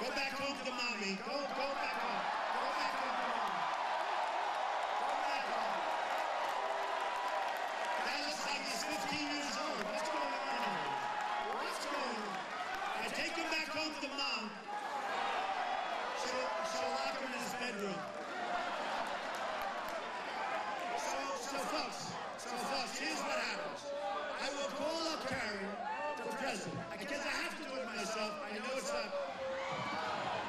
Go back home to mommy. Go, go back home. Go back home to mommy. Go back home. That looks like he's 15 years old. What's going on? What's going? I take him back home to mom. She'll, lock him in his bedroom. So, so folks, so folks, here's what happens. I will call up Carrier, the president, because I have to do it myself. I know it's not. Thank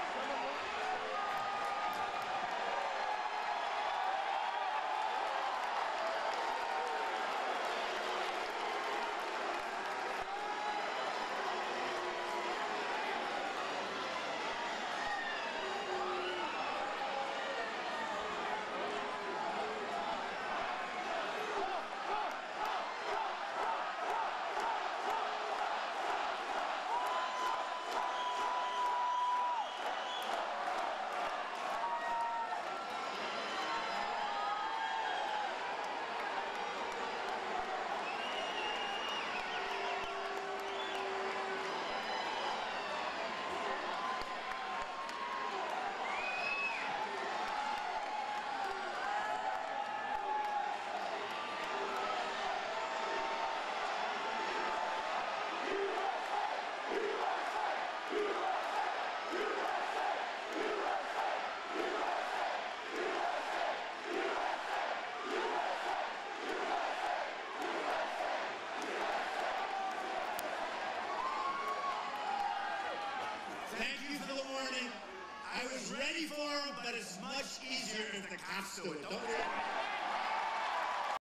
you for the warning. I was ready for him, but it's much easier if the cops do it. Don't worry.